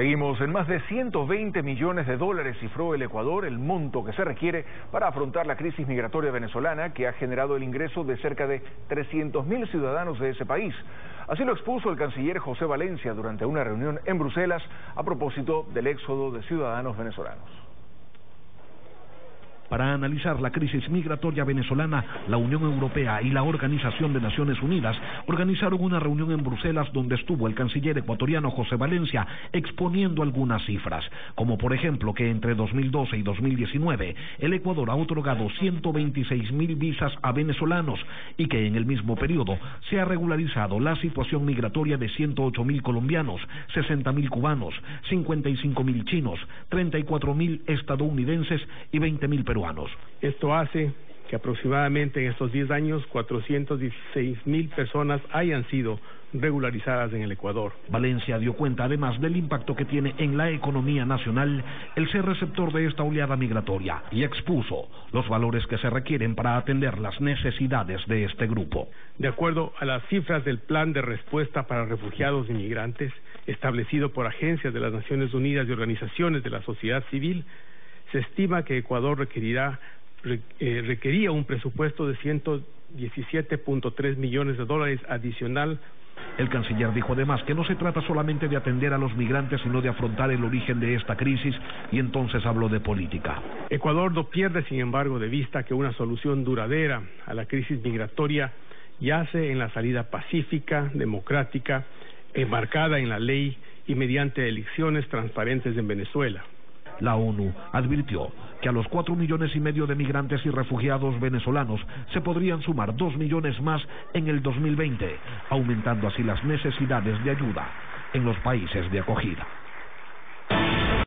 Seguimos en más de 120 millones de dólares cifró el Ecuador el monto que se requiere para afrontar la crisis migratoria venezolana que ha generado el ingreso de cerca de 300 mil ciudadanos de ese país. Así lo expuso el canciller José Valencia durante una reunión en Bruselas a propósito del éxodo de ciudadanos venezolanos. Para analizar la crisis migratoria venezolana, la Unión Europea y la Organización de Naciones Unidas organizaron una reunión en Bruselas donde estuvo el canciller ecuatoriano José Valencia exponiendo algunas cifras, como por ejemplo que entre 2012 y 2019 el Ecuador ha otorgado 126 mil visas a venezolanos y que en el mismo periodo se ha regularizado la situación migratoria de 108 mil colombianos, 60 mil cubanos, 55 mil chinos, 34 mil estadounidenses y 20 mil peruanos. Esto hace que aproximadamente en estos 10 años 416 mil personas hayan sido regularizadas en el Ecuador. Valencia dio cuenta además del impacto que tiene en la economía nacional el ser receptor de esta oleada migratoria y expuso los valores que se requieren para atender las necesidades de este grupo. De acuerdo a las cifras del Plan de Respuesta para Refugiados y Migrantes, establecido por agencias de las Naciones Unidas y organizaciones de la sociedad civil, se estima que Ecuador requerirá eh, requería un presupuesto de 117.3 millones de dólares adicional. El canciller dijo además que no se trata solamente de atender a los migrantes, sino de afrontar el origen de esta crisis y entonces habló de política. Ecuador no pierde, sin embargo, de vista que una solución duradera a la crisis migratoria yace en la salida pacífica, democrática, enmarcada en la ley y mediante elecciones transparentes en Venezuela. La ONU advirtió que a los cuatro millones y medio de migrantes y refugiados venezolanos se podrían sumar dos millones más en el 2020, aumentando así las necesidades de ayuda en los países de acogida.